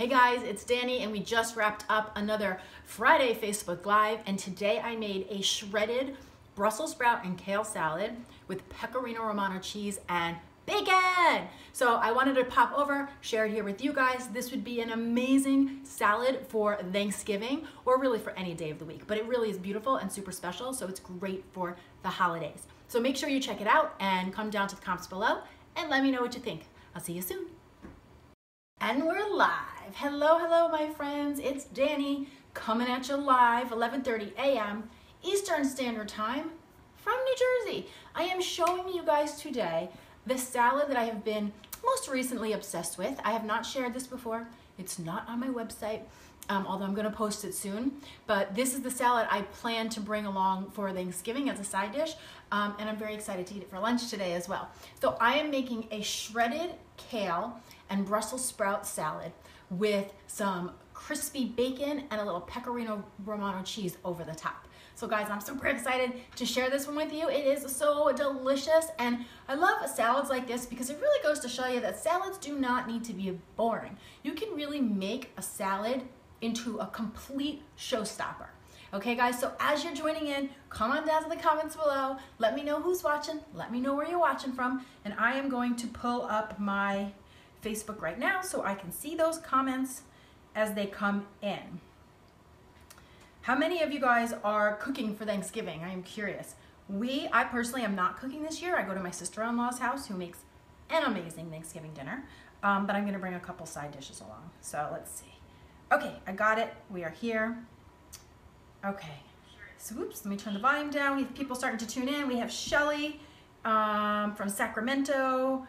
Hey guys, it's Dani and we just wrapped up another Friday Facebook Live and today I made a shredded Brussels sprout and kale salad with pecorino romano cheese and bacon. So I wanted to pop over, share it here with you guys. This would be an amazing salad for Thanksgiving or really for any day of the week, but it really is beautiful and super special, so it's great for the holidays. So make sure you check it out and come down to the comments below and let me know what you think. I'll see you soon. And we're live. Hello, hello, my friends. It's Dani coming at you live, 11:30 a.m. Eastern Standard Time from New Jersey. I am showing you guys today the salad that I have been most recently obsessed with. I have not shared this before. It's not on my website, um, although I'm going to post it soon. But this is the salad I plan to bring along for Thanksgiving as a side dish, um, and I'm very excited to eat it for lunch today as well. So I am making a shredded kale and Brussels sprout salad with some crispy bacon and a little pecorino romano cheese over the top. So guys, I'm super excited to share this one with you. It is so delicious and I love salads like this because it really goes to show you that salads do not need to be boring. You can really make a salad into a complete showstopper. Okay guys, so as you're joining in, come on down to the comments below. Let me know who's watching. Let me know where you're watching from. And I am going to pull up my Facebook right now so I can see those comments as they come in. How many of you guys are cooking for Thanksgiving? I am curious. We, I personally am not cooking this year. I go to my sister-in-law's house who makes an amazing Thanksgiving dinner, um, but I'm gonna bring a couple side dishes along. So let's see. Okay, I got it. We are here. Okay. So, oops, let me turn the volume down. We have people starting to tune in. We have Shelly um, from Sacramento.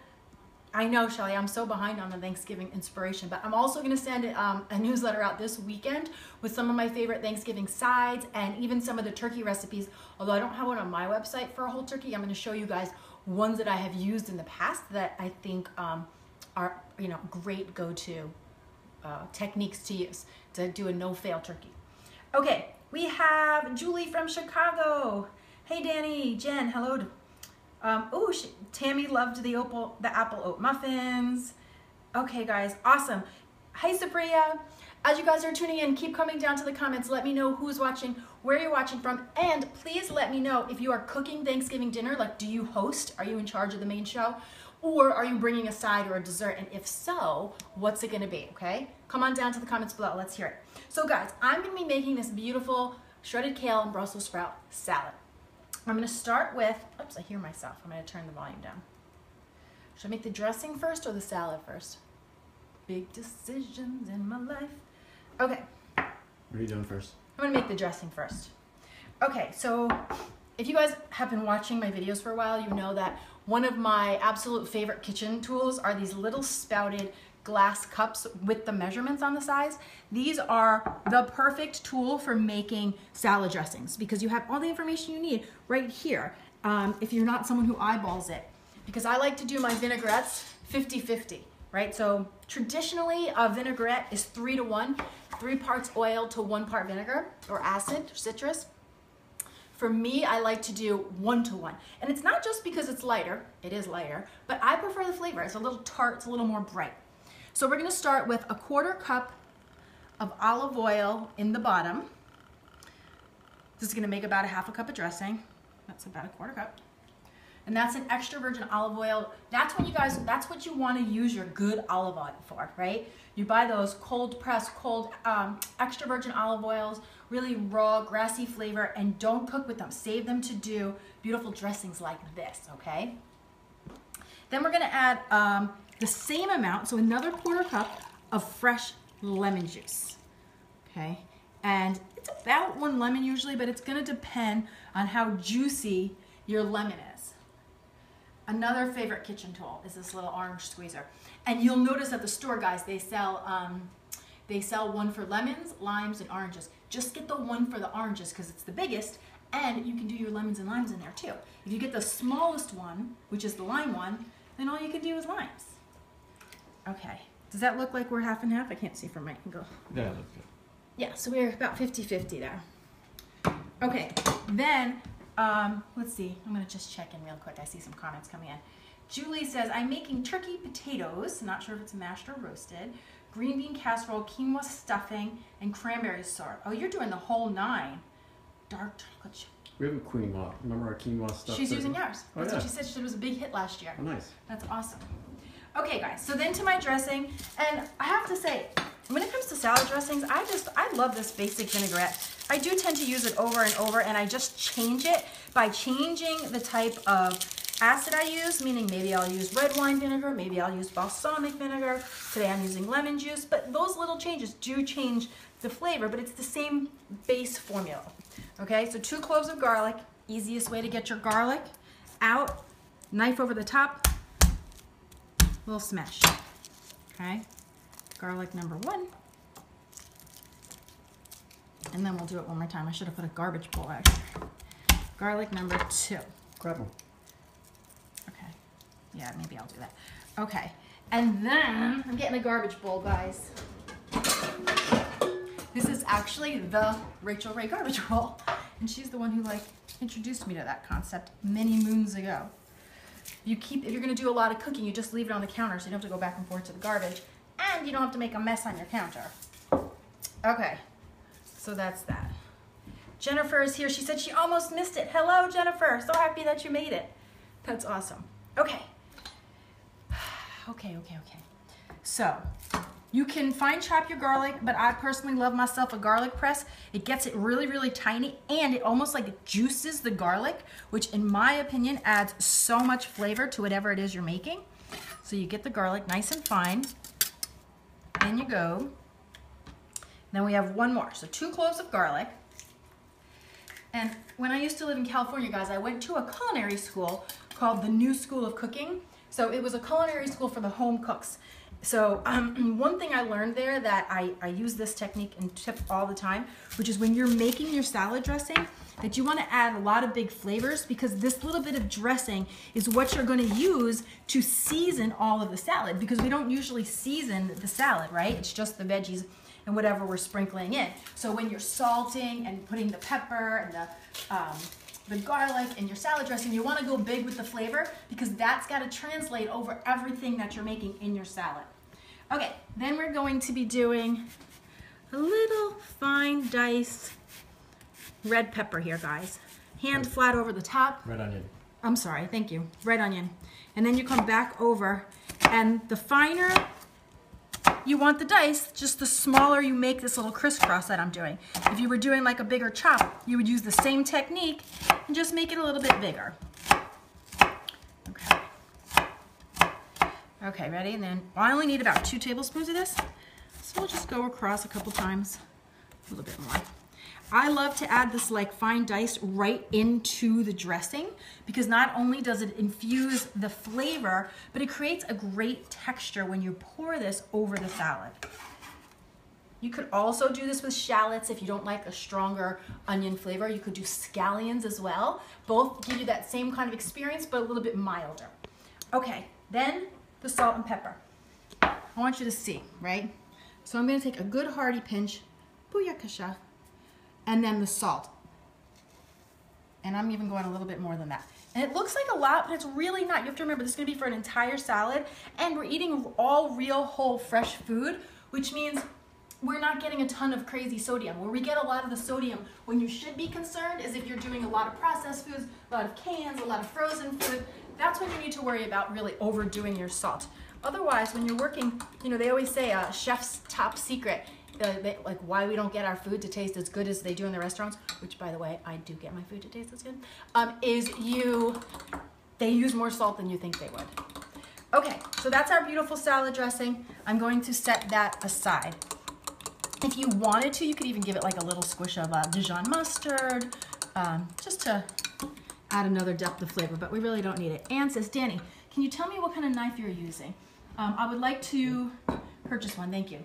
I know, Shelly, I'm so behind on the Thanksgiving inspiration, but I'm also going to send um, a newsletter out this weekend with some of my favorite Thanksgiving sides and even some of the turkey recipes. Although I don't have one on my website for a whole turkey, I'm going to show you guys ones that I have used in the past that I think um, are, you know, great go-to uh, techniques to use to do a no-fail turkey. Okay, we have Julie from Chicago. Hey, Dani, Jen, hello um, oh, Tammy loved the, opal, the apple oat muffins. Okay, guys, awesome. Hi, Sabria. As you guys are tuning in, keep coming down to the comments. Let me know who's watching, where you're watching from, and please let me know if you are cooking Thanksgiving dinner. Like, do you host? Are you in charge of the main show? Or are you bringing a side or a dessert? And if so, what's it gonna be, okay? Come on down to the comments below, let's hear it. So guys, I'm gonna be making this beautiful shredded kale and Brussels sprout salad. I'm going to start with, oops, I hear myself. I'm going to turn the volume down. Should I make the dressing first or the salad first? Big decisions in my life. Okay. What are you doing first? I'm going to make the dressing first. Okay, so if you guys have been watching my videos for a while, you know that one of my absolute favorite kitchen tools are these little spouted glass cups with the measurements on the size. These are the perfect tool for making salad dressings because you have all the information you need right here um, if you're not someone who eyeballs it. Because I like to do my vinaigrettes 50-50, right? So traditionally a vinaigrette is three to one, three parts oil to one part vinegar or acid, citrus. For me, I like to do one to one. And it's not just because it's lighter, it is lighter, but I prefer the flavor. It's a little tart, it's a little more bright. So we're gonna start with a quarter cup of olive oil in the bottom. This is gonna make about a half a cup of dressing. That's about a quarter cup. And that's an extra virgin olive oil. That's when you guys, that's what you wanna use your good olive oil for, right? You buy those cold pressed, cold, um, extra virgin olive oils, really raw, grassy flavor, and don't cook with them. Save them to do beautiful dressings like this, okay? Then we're gonna add um, the same amount, so another quarter cup of fresh lemon juice, okay? And it's about one lemon usually, but it's gonna depend on how juicy your lemon is. Another favorite kitchen tool is this little orange squeezer. And you'll notice at the store, guys, they sell, um, they sell one for lemons, limes, and oranges. Just get the one for the oranges because it's the biggest, and you can do your lemons and limes in there too. If you get the smallest one, which is the lime one, then all you can do is limes. Okay. Does that look like we're half and half? I can't see from my angle. Yeah, that's good. Yeah, so we're about 50-50 there. Okay, then, um, let's see. I'm going to just check in real quick. I see some comments coming in. Julie says, I'm making turkey potatoes, not sure if it's mashed or roasted, green bean casserole, quinoa stuffing, and cranberry sauce. Oh, you're doing the whole nine. Dark chocolate chip. We have a quinoa. Remember our quinoa stuff? She's that- using yours. Oh, That's yeah. what she said. She said it was a big hit last year. Oh, nice. That's awesome. Okay, guys, so then to my dressing, and I have to say, when it comes to salad dressings, I just, I love this basic vinaigrette. I do tend to use it over and over, and I just change it by changing the type of acid I use, meaning maybe I'll use red wine vinegar, maybe I'll use balsamic vinegar. Today I'm using lemon juice, but those little changes do change the flavor, but it's the same base formula. Okay, so two cloves of garlic, easiest way to get your garlic out, knife over the top, little smash. Okay, garlic number one. And then we'll do it one more time. I should have put a garbage bowl actually. Garlic number two. Grab them. Okay. Yeah, maybe I'll do that. Okay. And then I'm getting a garbage bowl, guys. This is actually the Rachael Ray garbage bowl. And she's the one who like introduced me to that concept many moons ago. You keep if you're gonna do a lot of cooking, you just leave it on the counter so you don't have to go back and forth to the garbage. And you don't have to make a mess on your counter. Okay. So that's that. Jennifer is here. She said she almost missed it. Hello, Jennifer. So happy that you made it. That's awesome. Okay. Okay, okay, okay. So, you can fine chop your garlic, but I personally love myself a garlic press. It gets it really, really tiny and it almost like juices the garlic, which in my opinion adds so much flavor to whatever it is you're making. So you get the garlic nice and fine. In you go. Then we have one more. So two cloves of garlic. And when I used to live in California, guys, I went to a culinary school called the New School of Cooking. So it was a culinary school for the home cooks. So um, one thing I learned there that I, I use this technique and tip all the time, which is when you're making your salad dressing, that you want to add a lot of big flavors because this little bit of dressing is what you're going to use to season all of the salad because we don't usually season the salad, right? It's just the veggies and whatever we're sprinkling in. So when you're salting and putting the pepper and the um, the garlic and your salad dressing, you want to go big with the flavor because that's got to translate over everything that you're making in your salad. Okay, then we're going to be doing a little fine diced red pepper here, guys. Hand flat over the top. Red onion. I'm sorry, thank you. Red onion. And then you come back over and the finer you want the dice, just the smaller you make this little crisscross that I'm doing. If you were doing like a bigger chop, you would use the same technique and just make it a little bit bigger. Okay. Okay, ready? And then I only need about two tablespoons of this. So we'll just go across a couple times, a little bit more. I love to add this like fine dice right into the dressing because not only does it infuse the flavor, but it creates a great texture when you pour this over the salad. You could also do this with shallots if you don't like a stronger onion flavor. You could do scallions as well. Both give you that same kind of experience, but a little bit milder. Okay, then the salt and pepper. I want you to see, right? So I'm gonna take a good hearty pinch, booyakasha, and then the salt. And I'm even going a little bit more than that. And it looks like a lot, but it's really not. You have to remember this is gonna be for an entire salad, and we're eating all real, whole, fresh food, which means we're not getting a ton of crazy sodium. Where we get a lot of the sodium when you should be concerned is if you're doing a lot of processed foods, a lot of cans, a lot of frozen food. That's when you need to worry about really overdoing your salt. Otherwise, when you're working, you know, they always say uh, chef's top secret, uh, they, like why we don't get our food to taste as good as they do in the restaurants, which by the way, I do get my food to taste as good, um, is you, they use more salt than you think they would. Okay, so that's our beautiful salad dressing. I'm going to set that aside. If you wanted to, you could even give it like a little squish of uh, Dijon mustard, um, just to add another depth of flavor, but we really don't need it. Anne says, Dani, can you tell me what kind of knife you're using? Um, I would like to purchase one, thank you.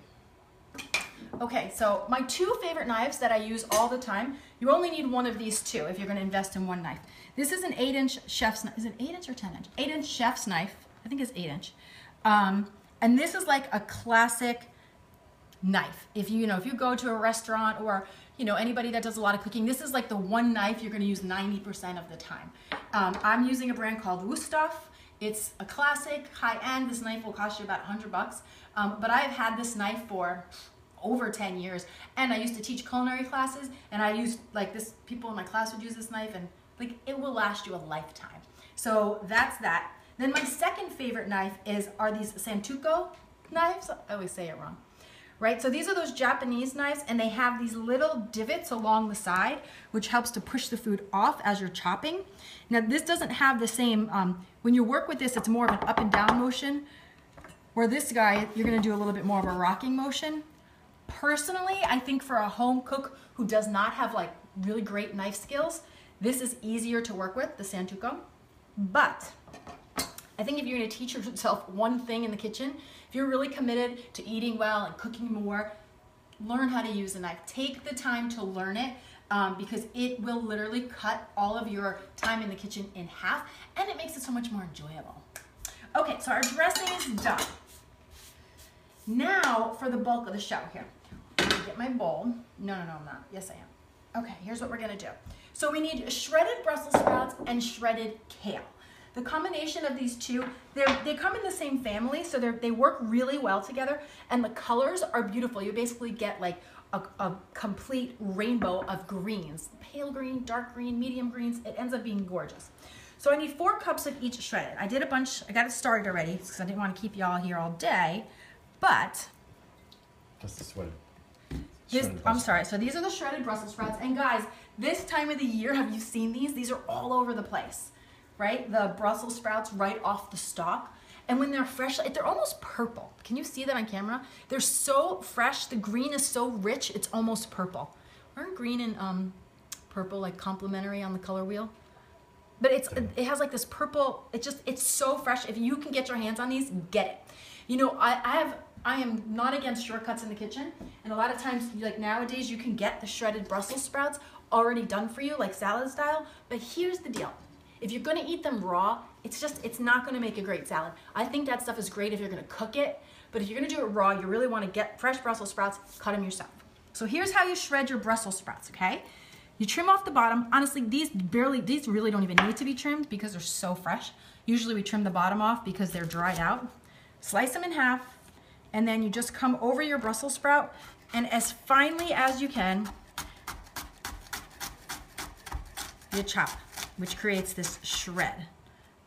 Okay, so my two favorite knives that I use all the time, you only need one of these two if you're gonna invest in one knife. This is an eight inch chef's knife, is it eight inch or 10 inch? Eight inch chef's knife, I think it's eight inch. Um, and this is like a classic knife. If you, you know, if you go to a restaurant or, you know, anybody that does a lot of cooking, this is like the one knife you're gonna use 90% of the time. Um, I'm using a brand called Wusthof. It's a classic, high end. This knife will cost you about 100 bucks. Um, but I've had this knife for over 10 years. And I used to teach culinary classes and I used like this, people in my class would use this knife and like it will last you a lifetime. So that's that. Then my second favorite knife is, are these Santoku knives? I always say it wrong. Right, so these are those Japanese knives and they have these little divots along the side which helps to push the food off as you're chopping. Now this doesn't have the same, um, when you work with this it's more of an up and down motion where this guy, you're gonna do a little bit more of a rocking motion. Personally, I think for a home cook who does not have like really great knife skills, this is easier to work with, the Santoku. But I think if you're gonna teach yourself one thing in the kitchen, if you're really committed to eating well and cooking more, learn how to use a knife. Take the time to learn it um, because it will literally cut all of your time in the kitchen in half and it makes it so much more enjoyable. Okay, so our dressing is done. Now for the bulk of the show here. Get my bowl. No, no, no, I'm not. Yes, I am. Okay, here's what we're gonna do. So we need shredded Brussels sprouts and shredded kale. The combination of these two, they come in the same family, so they work really well together, and the colors are beautiful. You basically get like a, a, complete rainbow of greens. Pale green, dark green, medium greens. It ends up being gorgeous. So I need four cups of each shredded. I did a bunch, I got it started already because I didn't want to keep y'all here all day, but. Just the sweat. This, I'm sorry, so these are the shredded Brussels sprouts. And guys, this time of the year, have you seen these? These are all over the place right? The Brussels sprouts right off the stalk. And when they're fresh, they're almost purple. Can you see that on camera? They're so fresh. The green is so rich, it's almost purple. Aren't green and um, purple like complementary on the color wheel? But it's it has like this purple, it just, it's so fresh. If you can get your hands on these, get it. You know, I, I have, I am not against shortcuts in the kitchen. And a lot of times, like nowadays, you can get the shredded Brussels sprouts already done for you, like salad style. But here's the deal. If you're gonna eat them raw, it's just, it's not gonna make a great salad. I think that stuff is great if you're gonna cook it, but if you're gonna do it raw, you really wanna get fresh Brussels sprouts, cut them yourself. So here's how you shred your Brussels sprouts, okay? You trim off the bottom. Honestly, these barely, these really don't even need to be trimmed because they're so fresh. Usually we trim the bottom off because they're dried out. Slice them in half, and then you just come over your Brussels sprout, and as finely as you can, you chop which creates this shred,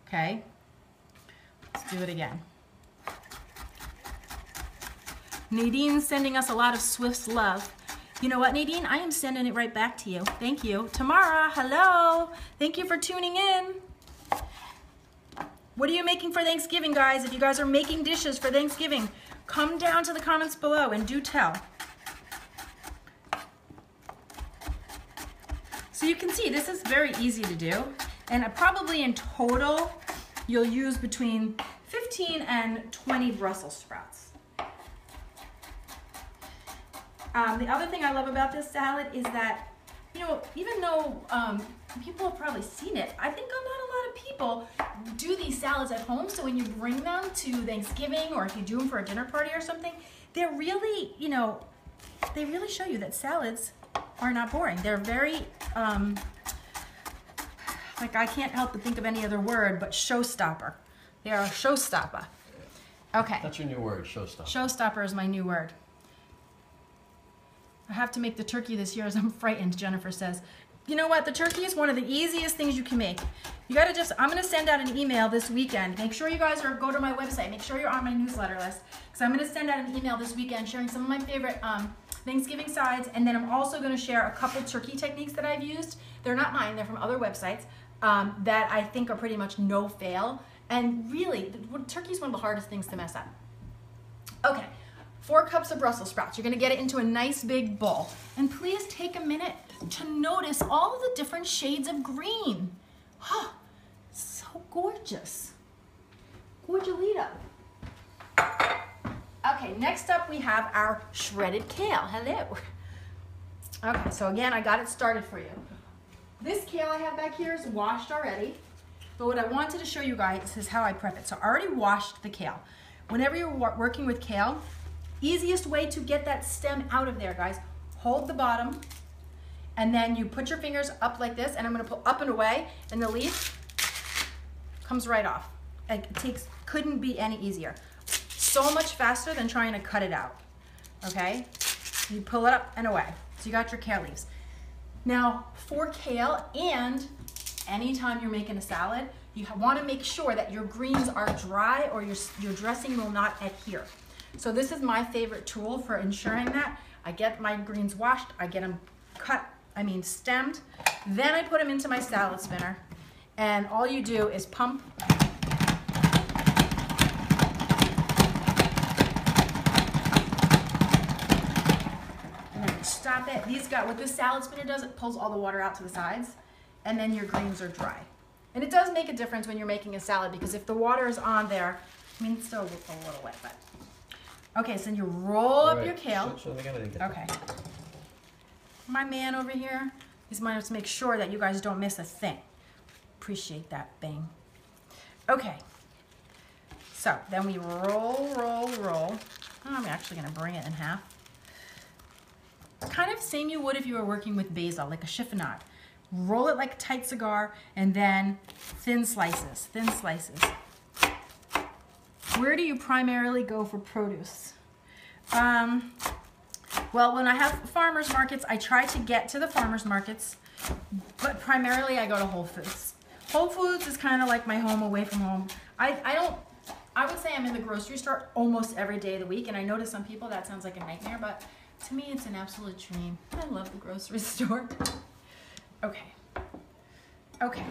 okay? Let's do it again. Nadine's sending us a lot of Swift's love. You know what, Nadine? I am sending it right back to you. Thank you. Tamara, hello. Thank you for tuning in. What are you making for Thanksgiving, guys? If you guys are making dishes for Thanksgiving, come down to the comments below and do tell. You can see this is very easy to do. And probably in total, you'll use between 15 and 20 Brussels sprouts. Um, the other thing I love about this salad is that, you know, even though um, people have probably seen it, I think not a lot of people do these salads at home. So when you bring them to Thanksgiving or if you do them for a dinner party or something, they're really, you know, they really show you that salads are not boring. They're very, um, like I can't help but think of any other word, but showstopper. They are a showstopper. Okay. That's your new word, showstopper. Showstopper is my new word. I have to make the turkey this year as I'm frightened, Jennifer says. You know what? The turkey is one of the easiest things you can make. You gotta just, I'm gonna send out an email this weekend. Make sure you guys are, go to my website. Make sure you're on my newsletter list. Because I'm gonna send out an email this weekend sharing some of my favorite um, Thanksgiving sides, and then I'm also going to share a couple turkey techniques that I've used. They're not mine, they're from other websites um, that I think are pretty much no fail. And really, turkey is one of the hardest things to mess up. Okay, four cups of Brussels sprouts. You're gonna get it into a nice big bowl. And please take a minute to notice all the different shades of green. Oh, so gorgeous. Gorgelita. Okay, next up we have our shredded kale. Hello. Okay, so again, I got it started for you. This kale I have back here is washed already, but what I wanted to show you guys is how I prep it. So I already washed the kale. Whenever you're working with kale, easiest way to get that stem out of there, guys, hold the bottom, and then you put your fingers up like this, and I'm gonna pull up and away, and the leaf comes right off. It takes, couldn't be any easier. So much faster than trying to cut it out. Okay? You pull it up and away. So you got your kale leaves. Now, for kale and anytime you're making a salad, you want to make sure that your greens are dry or your, your dressing will not adhere. So this is my favorite tool for ensuring that. I get my greens washed, I get them cut, I mean stemmed, then I put them into my salad spinner and all you do is pump and it. These got what this salad spinner does, it pulls all the water out to the sides and then your greens are dry. And it does make a difference when you're making a salad because if the water is on there, I mean, it's still a little wet, but. Okay, so then you roll up your kale. show- show the guy that get- Okay. My man over here, he's mine to make sure that you guys don't miss a thing. Appreciate that, thing. Okay. So then we roll, roll, roll. Oh, I'm actually gonna bring it in half. Kind of same you would if you were working with basil, like a chiffonade. Roll it like a tight cigar and then thin slices, thin slices. Where do you primarily go for produce? Um, well, when I have farmers markets, I try to get to the farmers markets, but primarily I go to Whole Foods. Whole Foods is kind of like my home away from home. I, I don't, I would say I'm in the grocery store almost every day of the week, and I know to some people that sounds like a nightmare, but to me it's an absolute dream. I love the grocery store. Okay. Okay.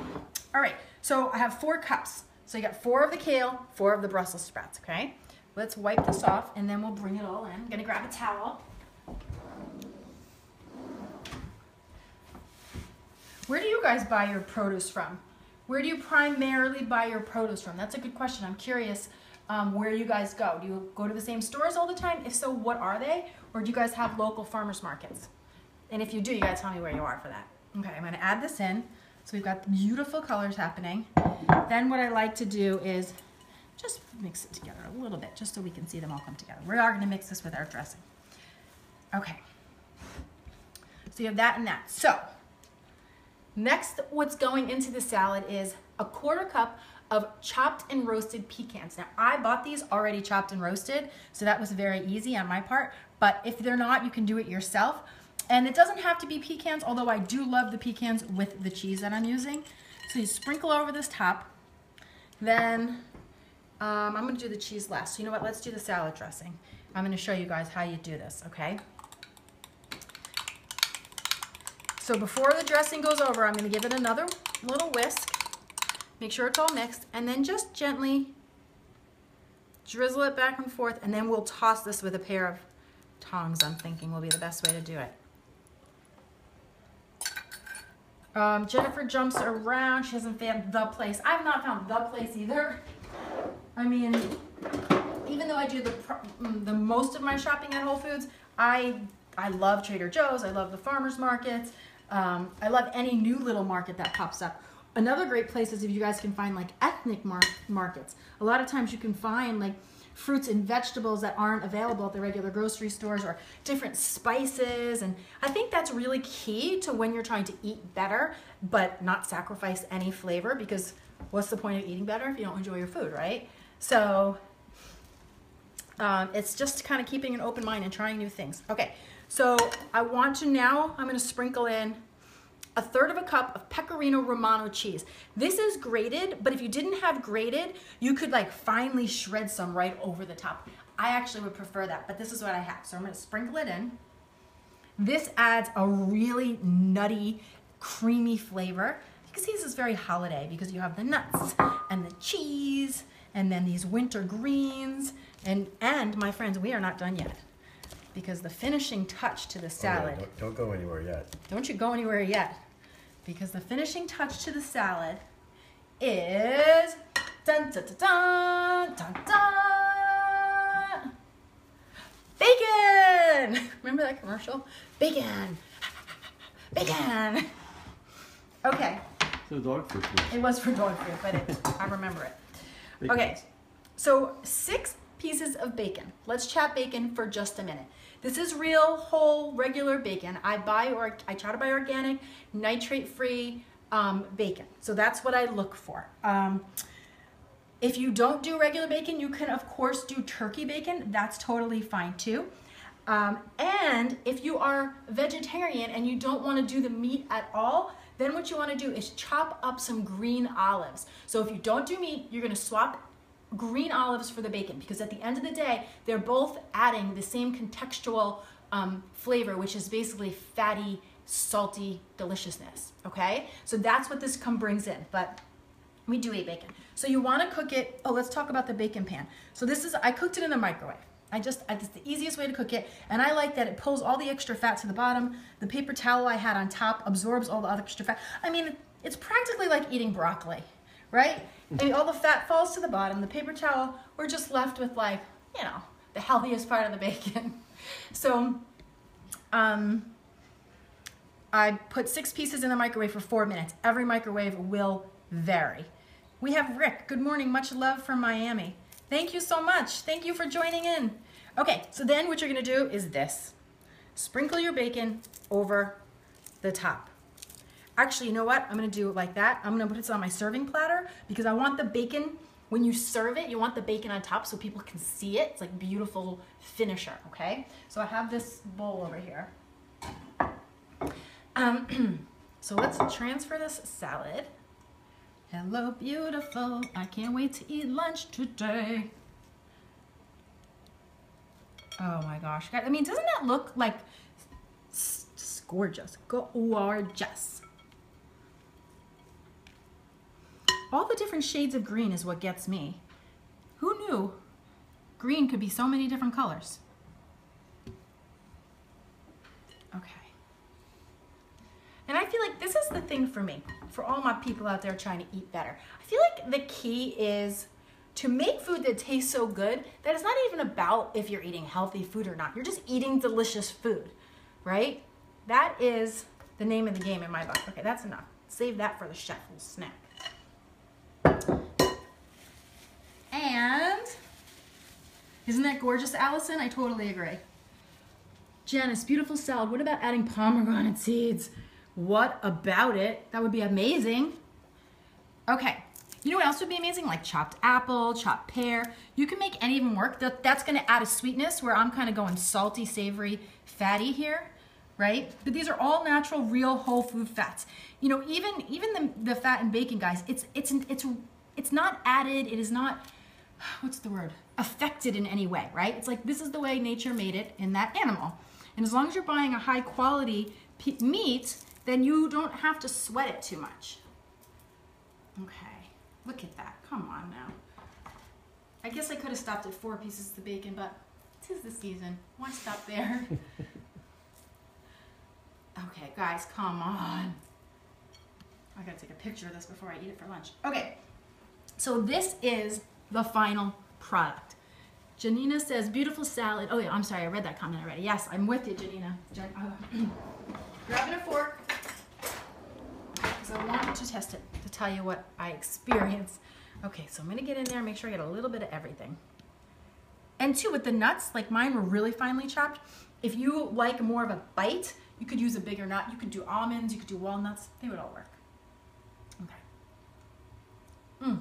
All right. So I have four cups. So you got four of the kale, four of the Brussels sprouts, okay? Let's wipe this off and then we'll bring it all in. I'm gonna grab a towel. Where do you guys buy your produce from? Where do you primarily buy your produce from? That's a good question. I'm curious um, where you guys go. Do you go to the same stores all the time? If so, what are they? Or do you guys have local farmers markets? And if you do, you gotta tell me where you are for that. Okay, I'm gonna add this in. So we've got beautiful colors happening. Then what I like to do is just mix it together a little bit, just so we can see them all come together. We are gonna mix this with our dressing. Okay. So you have that and that. So Next, what's going into the salad is a quarter cup of chopped and roasted pecans. Now, I bought these already chopped and roasted, so that was very easy on my part. But if they're not, you can do it yourself. And it doesn't have to be pecans, although I do love the pecans with the cheese that I'm using. So you sprinkle over this top. Then um, I'm gonna do the cheese last. So you know what, let's do the salad dressing. I'm gonna show you guys how you do this, okay? So before the dressing goes over, I'm gonna give it another little whisk. Make sure it's all mixed, and then just gently drizzle it back and forth, and then we'll toss this with a pair of tongs, I'm thinking will be the best way to do it. Um, Jennifer jumps around. She hasn't found the place. I've not found the place either. I mean, even though I do the mm, the most of my shopping at Whole Foods, I I love Trader Joe's. I love the farmers markets. Um, I love any new little market that pops up. Another great place is if you guys can find like ethnic mar markets. A lot of times you can find like fruits and vegetables that aren't available at the regular grocery stores or different spices. And I think that's really key to when you're trying to eat better, but not sacrifice any flavor because what's the point of eating better if you don't enjoy your food, right? So um, it's just kind of keeping an open mind and trying new things. Okay, so I want to now, I'm gonna sprinkle in a third of a cup of Pecorino Romano cheese. This is grated, but if you didn't have grated, you could like finely shred some right over the top. I actually would prefer that, but this is what I have. So I'm gonna sprinkle it in. This adds a really nutty, creamy flavor. You can see this is very holiday because you have the nuts and the cheese and then these winter greens. And, and my friends, we are not done yet because the finishing touch to the Oh, yeah, salad don't, don't go anywhere yet. don't you go anywhere yet. Because the finishing touch to the salad is dun dun dun dun dun dun bacon. Remember that commercial? Bacon, bacon. Okay, So dog food. it was for dog food, but it, I remember it. Bacon. Okay, so six pieces of bacon. Let's chat bacon for just a minute. This is real, whole, regular bacon. I buy or I try to buy organic, nitrate-free um, bacon. So that's what I look for. Um, If you don't do regular bacon, you can of course do turkey bacon. That's totally fine too. Um, and if you are vegetarian and you don't want to do the meat at all, then what you want to do is chop up some green olives. So if you don't do meat, you're going to swap green olives for the bacon because at the end of the day, they're both adding the same contextual um, flavor, which is basically fatty, salty deliciousness. Okay, so that's what this come brings in. But we do eat bacon. So you want to cook it. Oh, let's talk about the bacon pan. So this is I cooked it in the microwave. I just it's the easiest way to cook it, and I like that it pulls all the extra fat to the bottom. The paper towel I had on top absorbs all the other extra fat. I mean, it's practically like eating broccoli, right? Mean, all the fat falls to the bottom. The paper towel, we're just left with like, you know, the healthiest part of the bacon. So, um, I put six pieces in the microwave for four minutes. Every microwave will vary. We have Rick. Good morning. Much love from Miami. Thank you so much. Thank you for joining in. Okay, so then what you're gonna do is this. Sprinkle your bacon over the top. Actually, you know what? I'm gonna do it like that. I'm gonna put this on my serving platter because I want the bacon, when you serve it, you want the bacon on top so people can see it. It's like beautiful finisher, okay? So I have this bowl over here. Um, so let's transfer this salad. Hello, beautiful. I can't wait to eat lunch today. Oh my gosh. I mean, doesn't that look like gorgeous? Gorgeous. All the different shades of green is what gets me. Who knew green could be so many different colors? Okay. And I feel like this is the thing for me, for all my people out there trying to eat better. I feel like the key is to make food that tastes so good that it's not even about if you're eating healthy food or not. You're just eating delicious food, right? That is the name of the game in my book. Okay, that's enough. Save that for the chef snack. And isn't that gorgeous, Allison? I totally agree. Janice, beautiful salad. What about adding pomegranate seeds? What about it? That would be amazing. Okay, you know what else would be amazing? Like chopped apple, chopped pear. You can make any of them work. That's gonna add a sweetness where I'm kind of going salty, savory, fatty here, right? But these are all natural, real, whole food fats. You know, even even the, the fat in bacon, guys, it's it's it's it's not added. It is not what's the word affected in any way, right? It's like this is the way nature made it in that animal. And as long as you're buying a high quality meat, then you don't have to sweat it too much. Okay, look at that. Come on now. I guess I could have stopped at four pieces of the bacon, but tis the season. Why stop there? okay, guys, come on. I gotta take a picture of this before I eat it for lunch. Okay, so this is the final product. Janina says, beautiful salad. Oh yeah, I'm sorry, I read that comment already. Yes, I'm with you, Janina. Uh, grabbing a fork, because I want to test it to tell you what I experienced. Okay, so I'm gonna get in there and make sure I get a little bit of everything. And two, with the nuts, like mine were really finely chopped. If you like more of a bite, you could use a bigger nut. You could do almonds, you could do walnuts. They would all work. Okay. Mmm.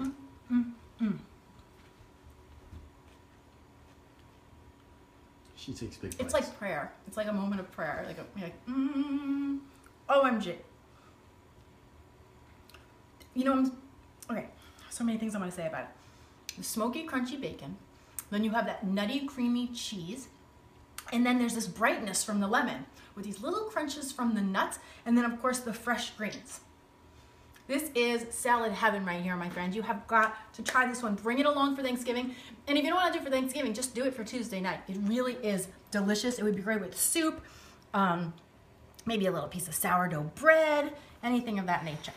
Mm, mm, mm. She takes big It's like prayer. It's like a moment of prayer. Like, a, like mm, OMG. You know, I'm, okay, so many things I want to say about it. The smoky, crunchy bacon. Then you have that nutty, creamy cheese. And then there's this brightness from the lemon with these little crunches from the nuts. And then, of course, the fresh greens. This is salad heaven right here, my friend. You have got to try this one. Bring it along for Thanksgiving. And if you don't want to do it for Thanksgiving, just do it for Tuesday night. It really is delicious. It would be great with soup, um, maybe a little piece of sourdough bread, anything of that nature.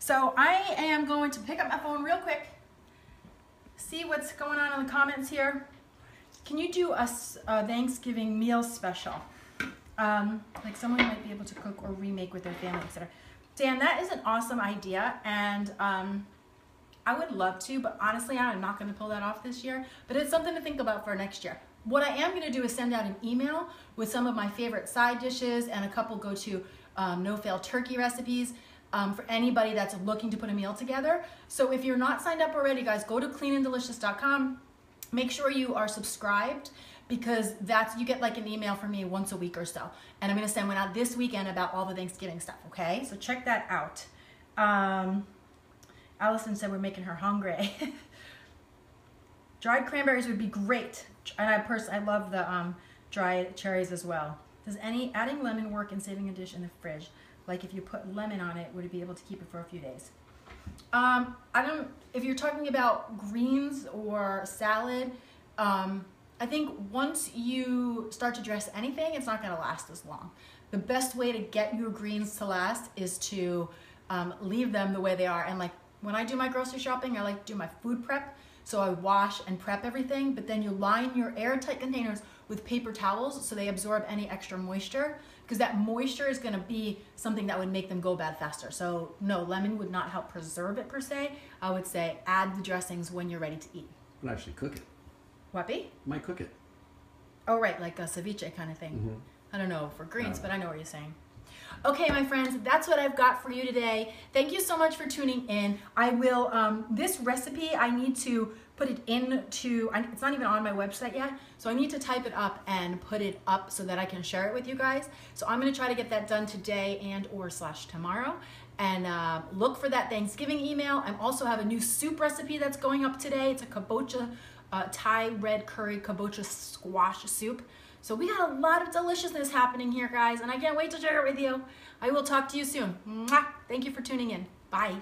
So I am going to pick up my phone real quick, see what's going on in the comments here. Can you do a, a Thanksgiving meal special? Um, like someone might be able to cook or remake with their family, etc. Dan, that is an awesome idea, and um, I would love to, but honestly, I'm not going to pull that off this year. But it's something to think about for next year. What I am going to do is send out an email with some of my favorite side dishes and a couple go-to um, no-fail turkey recipes. um, for anybody that's looking to put a meal together. So if you're not signed up already, guys, go to cleananddelicious.com. Make sure you are subscribed because that's you get like an email from me once a week or so. And I'm gonna send one out this weekend about all the Thanksgiving stuff, okay? So check that out. Um, Allison said we're making her hungry. dried cranberries would be great. And I personally I love the um, dried cherries as well. Does any adding lemon work in saving a dish in the fridge? Like if you put lemon on it, would it be able to keep it for a few days? Um, I don't. If you're talking about greens or salad, um, I think once you start to dress anything, it's not going to last as long. The best way to get your greens to last is to um, leave them the way they are. And like when I do my grocery shopping, I like to do my food prep. So I wash and prep everything, but then you line your airtight containers with paper towels so they absorb any extra moisture because that moisture is going to be something that would make them go bad faster. So no, lemon would not help preserve it per se. I would say add the dressings when you're ready to eat. And actually cook it. What be? Might cook it. Oh right, like a ceviche kind of thing. Mhm. I don't know for greens, No. but I know what you're saying. Okay, my friends, that's what I've got for you today. Thank you so much for tuning in. I will, um, this recipe, I need to put it into, it's not even on my website yet, so I need to type it up and put it up so that I can share it with you guys. So I'm gonna try to get that done today and or slash tomorrow. And uh, look for that Thanksgiving email. I also have a new soup recipe that's going up today. It's a kabocha uh, Thai red curry kabocha squash soup. So we got a lot of deliciousness happening here, guys, and I can't wait to share it with you. I will talk to you soon. Mwah! Thank you for tuning in. Bye.